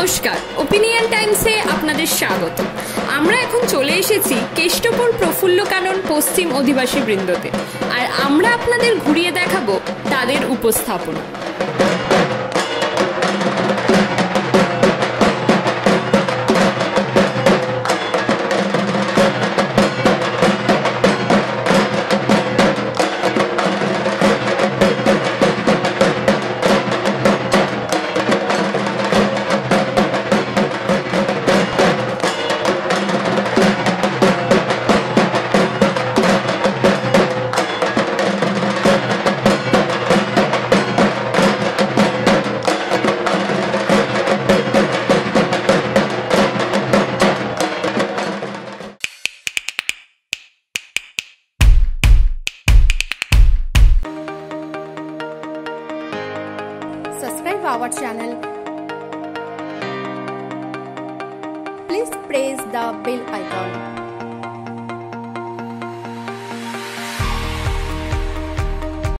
নমস্কার। ওপিনিয়ন টাইমসে আপনাদের স্বাগত। আমরা এখন চলে এসেছি কেষ্টপুর প্রফুল্ল কানন পশ্চিম অধিবাসী বৃন্দতে। আর আমরা আপনাদের ঘুরিয়ে দেখাবো তাদের উপস্থাপনা। Our channel. Please press the bell icon.